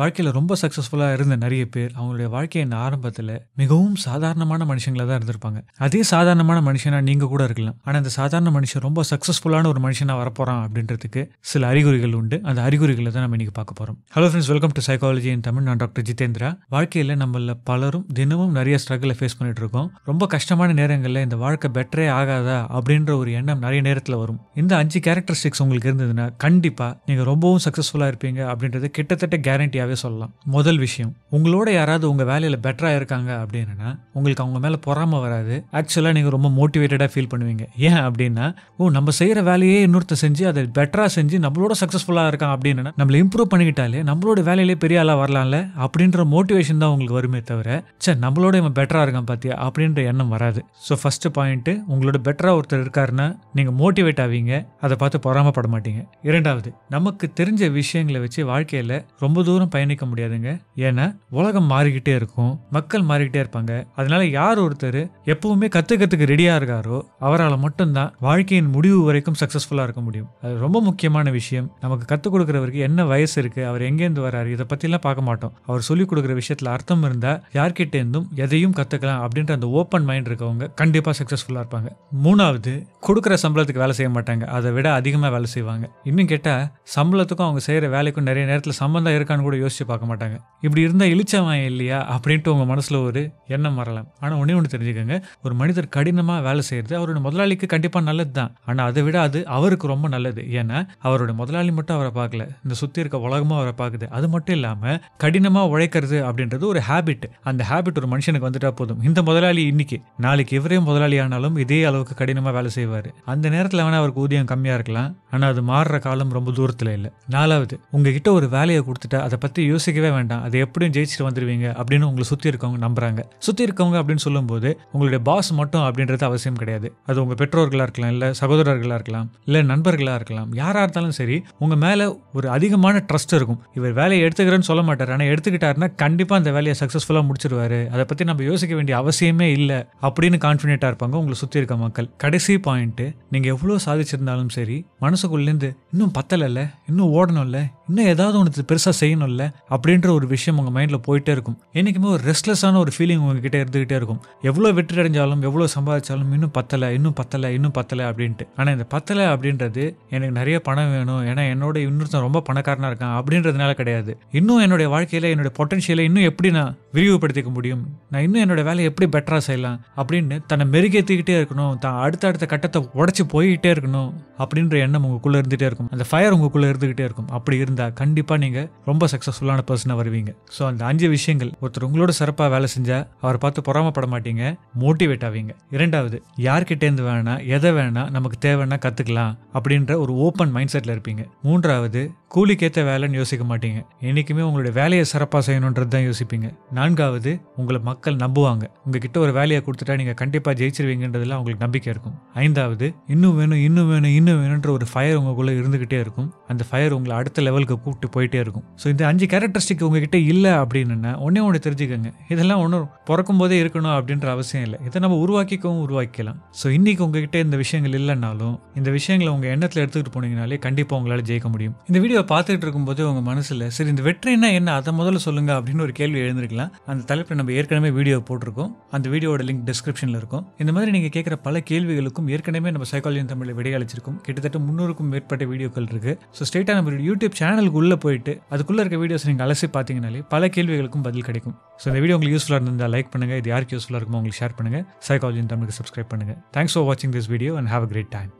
வாழ்க்கையில் ரொம்ப சக்ஸஸ்ஃபுல்லாக இருந்த நிறைய பேர் அவங்களுடைய வாழ்க்கையின் ஆரம்பத்தில் மிகவும் சாதாரணமான மனுஷங்களாக தான் இருந்திருப்பாங்க. அதே சாதாரணமான மனுஷனா நீங்கள் கூட இருக்கலாம். ஆனால் அந்த சாதாரண மனுஷன் ரொம்ப சக்ஸஸ்ஃபுல்லான ஒரு மனுஷனாக வரப்போகிறான் அப்படின்றதுக்கு சில அறிகுறிகள் உண்டு. அந்த அறிகுறிகளை தான் நம்ம இன்றைக்கி பார்க்க போகிறோம் hello friends welcome to psychology in Tamil நான் டாக்டர் ஜிதேந்திரா. வாழ்க்கையில் நம்மள பலரும் தினமும் நிறைய ஸ்ட்ரகிளை ஃபேஸ் பண்ணிட்டு இருக்கோம். ரொம்ப கஷ்டமான நேரங்களில் இந்த வாழ்க்கை பெட்டரே ஆகாதா அப்படின்ற ஒரு எண்ணம் நிறைய நேரத்தில் வரும். இந்த அஞ்சு கேரக்டரிஸ்டிக்ஸ் உங்களுக்கு இருந்ததுன்னா கண்டிப்பாக நீங்கள் ரொம்பவும் சக்ஸஸ்ஃபுல்லாக இருப்பீங்க அப்படின்றது கிட்டத்தட்ட கேரண்டியாகவே சொல்லலாம். முதல் விஷயம் உங்களோட யாராவது உங்கள் வேலையில் பெட்டராக இருக்காங்க அப்படின்னா உங்களுக்கு அவங்க மேலே பொறாமல் வராது. ஆக்சுவலாக நீங்கள் ரொம்ப மோட்டிவேட்டடாக ஃபீல் பண்ணுவீங்க. ஏன் அப்படின்னா ஓ நம்ம செய்கிற வேலையே இன்னொருத்த செஞ்சு அதை பெட்டராக செஞ்சு நம்மளோட சக்ஸஸ்ஃபுல்லாக இருக்கான் அப்படின்னா நம்மளை இம்ப்ரூவ் பண்ணிக்கிட்டாலே நம்மளோட வேலையிலே பெரிய ஆளாக வரலாம்ல? அப்படின்ற மோட்டிவேஷன் தான் உங்களுக்கு வருமே தவிர சே நம்மளோட இவன் பெட்டராக இருக்கான் பார்த்தியா அப்படின்ற எண்ணம் வராது. ஸோ ஃபஸ்ட்டு பாயிண்ட்டு உங்களோட பெட்டராக ஒருத்தர் இருக்காருன்னா நீங்கள் மோட்டிவேட் ஆவீங்க. அதை பார்த்து பொறாமப்பட மாட்டீங்க. இரண்டாவது நமக்கு தெரிஞ்ச விஷயங்களை வச்சு வாழ்க்கையில் ரொம்ப தூரம் பயணிக்க முடியாதுங்க. ஏன்னா உலகம் மாறிக்கிட்டே இருக்கும். மக்கள் மாறிக்கிட்டே இருப்பாங்க. அதனால யார் ஒருத்தர் எப்பவுமே கத்துக்கிறதுக்கு ரெடியாக இருக்காரோ அவரால் மட்டும்தான் வாழ்க்கையின் முடிவு வரைக்கும் சக்ஸஸ்ஃபுல்லாக இருக்க முடியும். அது ரொம்ப முக்கியமான விஷயம். நமக்கு கற்றுக் கொடுக்குறவருக்கு என்ன வயசு இருக்கு அவர் எங்கேருந்து வராரு இதை பற்றிலாம் பார்க்க மாட்டோம். அவர் சொல்லிக் கொடுக்குற விஷயத்தில் அர்த்தம் இருந்தால் யார்கிட்ட இருந்தும் எதையும் கற்றுக்கலாம் அப்படின்ற அந்த ஓப்பன் மைண்ட் இருக்கவங்க கண்டிப்பாக சக்ஸஸ்ஃபுல்லாக இருப்பாங்க. மூணாவது கொடுக்குற சம்பளத்துக்கு வேலை செய்ய மாட்டாங்க. அதை விட அதிகமாக வேலை செய்வாங்க. இன்னும் கேட்டால் சம்பளத்துக்கும் அவங்க செய்கிற வேலைக்கும் நிறைய நேரத்தில் சம்பந்தம் இருக்கான்னு கூட யோசிச்சு பார்க்க மாட்டாங்க. இப்படி இருந்தால் இழிச்சவன் இல்லையா? அப்படின்ட்டு உங்கள் மனசில் ஒரு எண்ணம் வரலாம். ஆனால் ஒன்றே ஒன்று தெரிஞ்சுக்கோங்க. ஒரு மனிதர் கடினமாக வேலை செய்கிறது அவரோட முதலாளிக்கு கண்டிப்பாக நல்லது தான் ஆனால் அதை விட அது அவருக்கு ரொம்ப நல்லது. ஏன்னா அவரோட முதலாளி மட்டும் அவரை பார்க்கல. இந்த சுற்றி இருக்க உலகமாக அவரை பார்க்குது. அது மட்டும் இல்லாமல் கடினமாக உழைக்கிறது அப்படின்றது ஒரு ஹேபிட் அந்த ஹேபிட் ஒரு மனுஷனுக்கு வந்துட்டா போதும். இந்த முதலாளி இன்னைக்கு நாளைக்கு இவரே முதலாளி ஆனாலும் இதே அளவுக்கு கடினமாக வேலை செய்வார். அந்த நேரத்தில் வேணால் அவருக்கு ஊதியம் கம்மியாக இருக்கலாம். ஆனால் அது மாறுற காலம் ரொம்ப தூரத்தில் இல்லை. நாலாவது உங்ககிட்ட ஒரு வேலையை கொடுத்துட்டா அதை பற்றி யோசிக்கவே வேண்டாம். அது எப்படியும் ஜெயிச்சுட்டு வந்துடுவீங்க அப்படின்னு உங்களை சுற்றி இருக்கவங்க நம்புறாங்க. சுற்றி இருக்கவங்க அப்படின்னு சொல்லும்போது உங்களுடைய பாஸ் மட்டும் அப்படின்றது அவசியம் கிடையாது. அது உங்கள் பெற்றோர்களாக இருக்கலாம் இல்லை சகோதரர்களாக இருக்கலாம் இல்லை நண்பர்களாக இருக்கலாம் யாராக இருந்தாலும் சரி உங்கள் மேலே ஒரு அதிகமான ட்ரஸ்ட் இருக்கும். இவர் வேலையை எடுத்துக்கிறேன்னு சொல்ல மாட்டார். ஆனால் எடுத்துக்கிட்டாருன்னா கண்டிப்பாக அந்த வேலையை சக்ஸஸ்ஃபுல்லாக முடிச்சிருவாரு. அதை பற்றி நம்ம யோசிக்க வேண்டிய அவசியமே இல்லை அப்படின்னு கான்ஃபிடென்ட்டாக இருப்பாங்க உங்களை சுற்றி இருக்க மக்கள். கடைசி பாயிண்ட்டு நீங்கள் எவ்வளோ சாதிச்சிருந்தாலும் சரி மனசுக்குள்ளேருந்து இன்னும் பத்தலைல்ல இன்னும் ஓடணும்ல இன்னும் ஏதாவது ஒன்று பெருசாக செய்யணும்ல அப்படின்ற ஒரு விஷயம் உங்கள் மைண்டில் போயிட்டே இருக்கும். என்றைக்குமே ஒரு ரெஸ்ட்லெஸ்ஸான ஒரு ஃபீலிங் உங்ககிட்ட இருந்துகிட்டே இருக்கும். எவ்வளோ வெற்றி அடைஞ்சாலும் எவ்வளோ சம்பாதிச்சாலும் இன்னும் பத்தலை இன்னும் பத்தலை இன்னும் பத்தலை அப்படின்ட்டு. ஆனால் இந்த பத்தலை அப்படின்றது எனக்கு நிறைய பணம் வேணும். ஏன்னா என்னோட இன்னொருத்தன் ரொம்ப பணக்காரனாக இருக்கான் அப்படின்றதுனால கிடையாது. இன்னும் என்னுடைய வாழ்க்கையில் என்னுடைய பொட்டன்ஷியலை இன்னும் எப்படி நான் விரிவுபடுத்திக்க முடியும்? நான் இன்னும் என்னோட வேலையை எப்படி பெட்டராக செய்யலாம்? அப்படின்னு தன்னை மெருகேற்றிக்கிட்டே இருக்கணும். தான் அடுத்த அடுத்த கட்டத்தை உடச்சி போய்கிட்டே இருக்கணும் அப்படின்ற எண்ணம் உங்களுக்குள்ளே இருந்துகிட்டே இருக்கும். அந்த ஃபயர் உங்களுக்குள்ளே இருந்துகிட்டே இருக்கும். அப்படி இருந்து இருந்தால் கண்டிப்பாக நீங்கள் ரொம்ப சக்ஸஸ்ஃபுல்லான பர்சனாக வருவீங்க. ஸோ அந்த அஞ்சு விஷயங்கள் ஒருத்தர் உங்களோட சிறப்பாக வேலை செஞ்சால் அவரை பார்த்து பொறாமப்பட மாட்டீங்க மோட்டிவேட் ஆவீங்க. இரண்டாவது யார்கிட்டேருந்து வேணா எதை வேணா நமக்கு தேவைன்னா கற்றுக்கலாம் அப்படின்ற ஒரு ஓப்பன் மைண்ட் செட்டில் இருப்பீங்க. மூன்றாவது கூலிக்கேற்ற வேலைன்னு யோசிக்க மாட்டீங்க. என்றைக்குமே உங்களுடைய வேலையை சிறப்பாக செய்யணுன்றது தான் யோசிப்பீங்க. நான்காவது உங்களை மக்கள் நம்புவாங்க. உங்ககிட்ட ஒரு வேலையை கொடுத்துட்டா நீங்கள் கண்டிப்பாக ஜெயிச்சிருவீங்கன்றதுல உங்களுக்கு நம்பிக்கை இருக்கும். ஐந்தாவது இன்னும் வேணும் இன்னும் வேணும் இன்னும் வேணுன்ற ஒரு ஃபயர் உங்களுக்குள்ளே இருந்துக்கிட்டே இருக்கும். அந்த ஃபயர் உங்களை அடுத்த லெவல் லெவலுக்கு கூப்பிட்டு போயிட்டே இருக்கும். ஸோ இந்த அஞ்சு கேரக்டரிஸ்டிக் உங்ககிட்ட இல்லை அப்படின்னா ஒன்றே ஒன்று தெரிஞ்சுக்கோங்க. இதெல்லாம் ஒன்றும் பிறக்கும் போதே இருக்கணும் அப்படின்ற அவசியம் இல்லை. இதை நம்ம உருவாக்கிக்கவும் உருவாக்கிக்கலாம். ஸோ இன்னைக்கு உங்ககிட்ட இந்த விஷயங்கள் இல்லைனாலும் இந்த விஷயங்களை உங்கள் எண்ணத்தில் எடுத்துக்கிட்டு போனீங்கனாலே கண்டிப்பாக உங்களால் ஜெயிக்க முடியும். இந்த வீடியோ பார்த்துட்டு இருக்கும்போது உங்கள் மனசில் சரி இந்த வெற்றினா என்ன? அதை முதல்ல சொல்லுங்க அப்படின்னு ஒரு கேள்வி எழுந்திருக்கலாம். அந்த தலைப்பில் நம்ம ஏற்கனவே வீடியோ போட்டிருக்கோம். அந்த வீடியோட லிங்க் டிஸ்கிரிப்ஷனில் இருக்கும். இந்த மாதிரி நீங்கள் கேட்குற பல கேள்விகளுக்கும் ஏற்கனவே நம்ம சைக்காலஜி தமிழில் விடையளிச்சிருக்கும். கிட்டத்தட்ட முன்னூறுக்கும் மேற்பட்ட வீடியோக்கள் இருக்குது ஸோ ஸ்ட்ரெயிட்டாக நம்ம யூடியூப் சேனல் சேனலுக்கு உள்ளே போயிட்டு அதுக்குள்ளே இருக்க வீடியோஸ் நீங்கள் அலசி பார்த்தீங்கனாலே பல கேள்விகளுக்கும் பதில் கிடைக்கும். ஸோ இந்த வீடியோ உங்களுக்கு யூஸ்ஃபுல்லாக இருந்தால் லைக் பண்ணுங்கள் இது யாருக்கு யூஸ்ஃபுல்லாக இருக்குமோ உங்களுக்கு ஷேர் பண்ணுங்கள் சைக்காலஜி தமிழுக்கு சப்ஸ்கிரைப் பண்ணுங்கள் தேங்க்ஸ் ஃபார் வாட்சிங் this video and have a great time